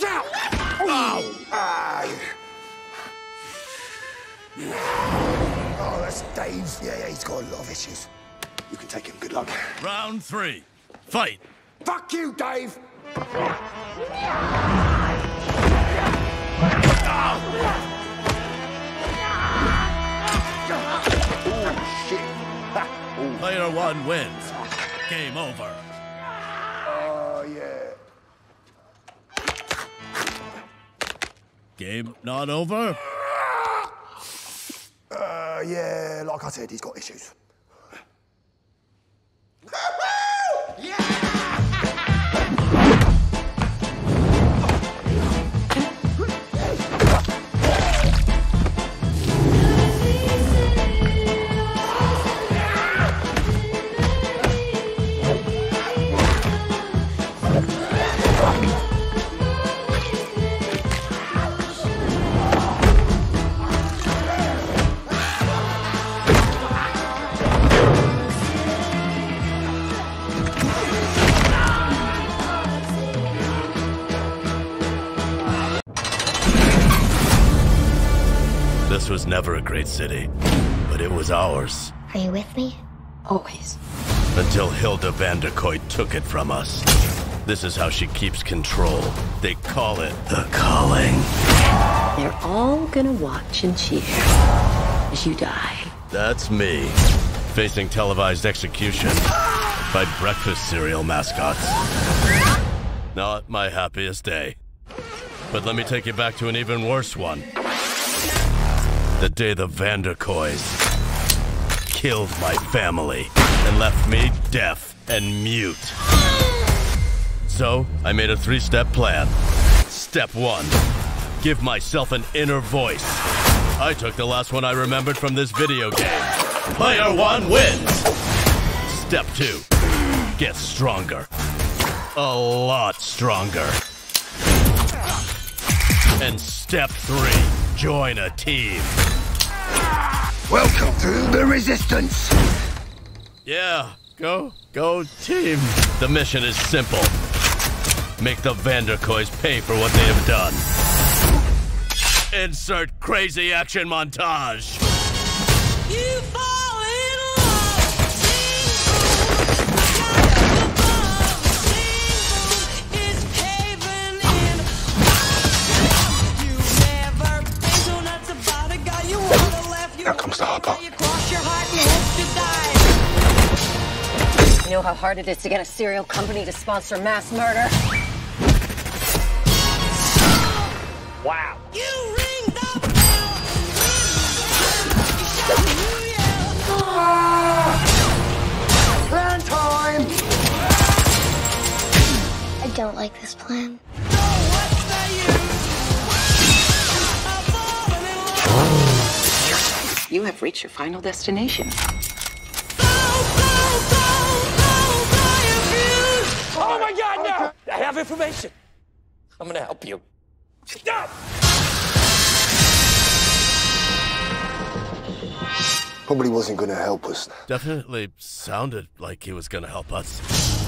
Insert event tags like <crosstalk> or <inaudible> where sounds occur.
Watch out! Oh! Ah. Oh, that's Dave's. Yeah, yeah, he's got a lot of issues. You can take him. Good luck. Round three. Fight. Fuck you, Dave! Oh, shit. <laughs> Player one wins. Game over. Game not over? Uh, yeah, like I said, he's got issues. This was never a great city, but it was ours. Are you with me? Always. Until Hilda Van Der Koy took it from us. This is how she keeps control. They call it the Culling. They're all gonna watch and cheer as you die. That's me, facing televised execution by breakfast cereal mascots. Not my happiest day. But let me take you back to an even worse one. The day the Van Der Koys killed my family and left me deaf and mute. So, I made a three step plan. Step one give myself an inner voice. I took the last one I remembered from this video game. Player one wins! Step two get stronger. A lot stronger. And step three join a team. Welcome to the Resistance. Yeah, go, go team. The mission is simple. Make the Van Der Koys pay for what they have done. Insert crazy action montage. To die. You know how hard it is to get a cereal company to sponsor mass murder? You ring the bell. You shout, you yell. Plan time! I don't like this plan. So You have reached your final destination. Oh my god, no! I have information. I'm gonna help you. Stop! Probably wasn't going to help us. Definitely sounded like he was gonna help us.